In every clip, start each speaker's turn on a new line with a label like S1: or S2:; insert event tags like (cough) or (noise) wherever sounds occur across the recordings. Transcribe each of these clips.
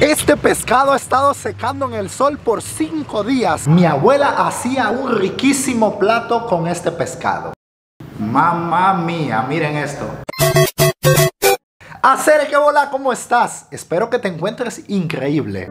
S1: Este pescado ha estado secando en el sol por cinco días. Mi abuela hacía un riquísimo plato con este pescado. Mamma mía, miren esto. Hacer que bola, ¿cómo estás? Espero que te encuentres increíble.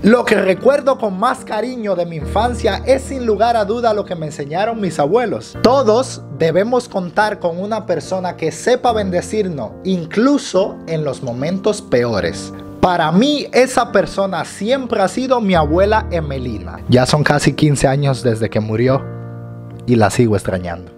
S1: Lo que recuerdo con más cariño de mi infancia es sin lugar a duda lo que me enseñaron mis abuelos. Todos debemos contar con una persona que sepa bendecirnos, incluso en los momentos peores. Para mí esa persona siempre ha sido mi abuela Emelina. Ya son casi 15 años desde que murió y la sigo extrañando.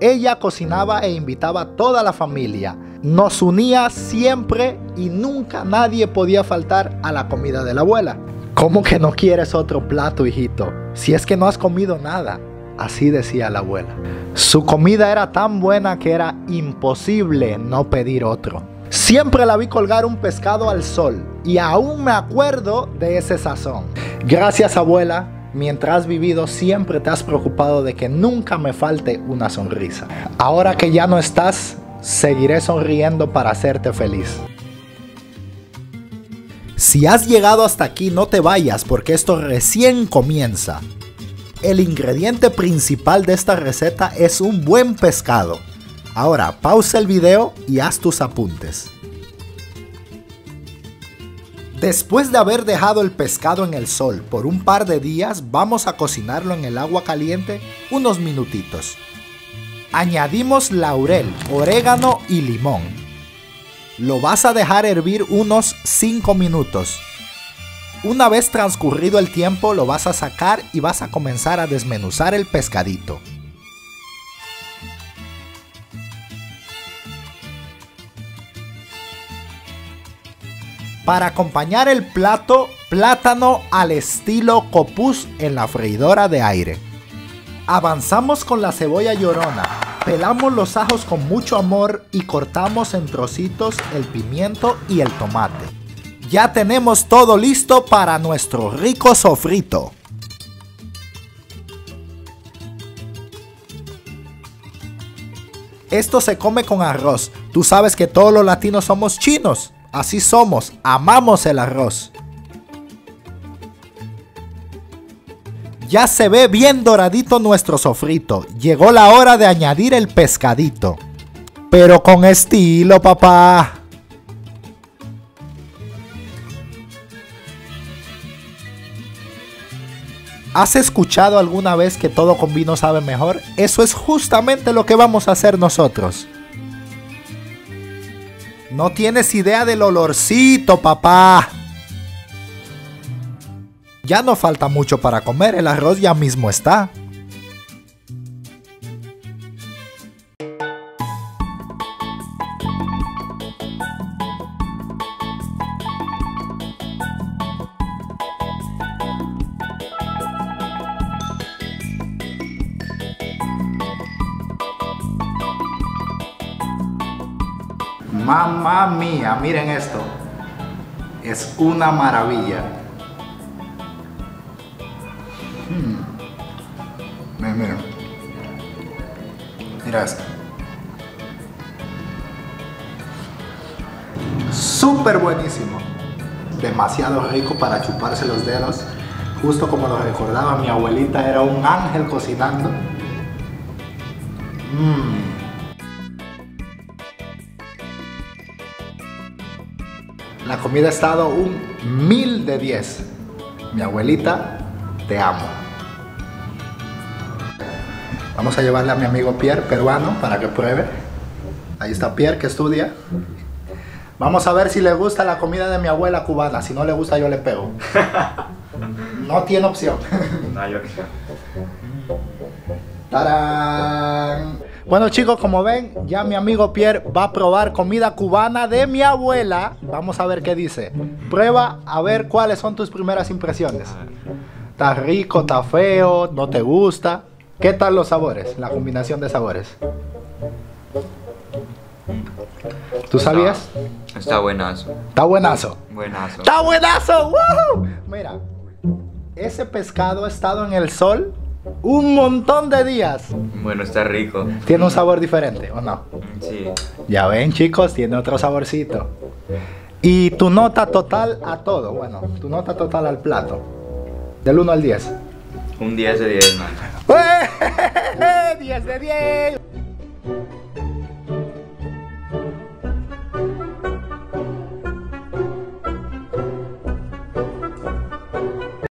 S1: Ella cocinaba e invitaba a toda la familia. Nos unía siempre y nunca nadie podía faltar a la comida de la abuela. ¿Cómo que no quieres otro plato, hijito? Si es que no has comido nada. Así decía la abuela. Su comida era tan buena que era imposible no pedir otro. Siempre la vi colgar un pescado al sol y aún me acuerdo de ese sazón. Gracias abuela Mientras has vivido siempre te has preocupado de que nunca me falte una sonrisa. Ahora que ya no estás, seguiré sonriendo para hacerte feliz. Si has llegado hasta aquí no te vayas porque esto recién comienza. El ingrediente principal de esta receta es un buen pescado. Ahora pausa el video y haz tus apuntes. Después de haber dejado el pescado en el sol por un par de días, vamos a cocinarlo en el agua caliente unos minutitos. Añadimos laurel, orégano y limón. Lo vas a dejar hervir unos 5 minutos. Una vez transcurrido el tiempo lo vas a sacar y vas a comenzar a desmenuzar el pescadito. Para acompañar el plato, plátano al estilo copus en la freidora de aire. Avanzamos con la cebolla llorona. Pelamos los ajos con mucho amor y cortamos en trocitos el pimiento y el tomate. Ya tenemos todo listo para nuestro rico sofrito. Esto se come con arroz. Tú sabes que todos los latinos somos chinos. Así somos, amamos el arroz. Ya se ve bien doradito nuestro sofrito. Llegó la hora de añadir el pescadito. Pero con estilo, papá. ¿Has escuchado alguna vez que todo con vino sabe mejor? Eso es justamente lo que vamos a hacer nosotros. No tienes idea del olorcito, papá. Ya no falta mucho para comer, el arroz ya mismo está. Mamma mía, miren esto. Es una maravilla. Hmm. Miren, Mira esto. Súper buenísimo. Demasiado rico para chuparse los dedos. Justo como lo recordaba mi abuelita, era un ángel cocinando. Mmm. La comida ha estado un mil de diez. Mi abuelita, te amo. Vamos a llevarle a mi amigo Pierre, peruano, para que pruebe. Ahí está Pierre, que estudia. Vamos a ver si le gusta la comida de mi abuela cubana. Si no le gusta, yo le pego. (laughs) No tiene opción. No hay opción. ¡Tarán! Bueno chicos, como ven, ya mi amigo Pierre va a probar comida cubana de mi abuela. Vamos a ver qué dice. Prueba a ver cuáles son tus primeras impresiones. ¿Está rico, está feo, no te gusta? ¿Qué tal los sabores? La combinación de sabores. ¿Tú sabías?
S2: Está buenazo.
S1: Está buenazo.
S2: Buenazo.
S1: Está buenazo. Mira, ese pescado ha estado en el sol un montón de días.
S2: Bueno, está rico.
S1: ¿Tiene un sabor diferente o no?
S2: Sí.
S1: Ya ven chicos, tiene otro saborcito. Y tu nota total a todo, bueno, tu nota total al plato. Del 1 al 10.
S2: Un 10 de 10, man. (laughs)
S1: ¡Eh! ¡10 de 10!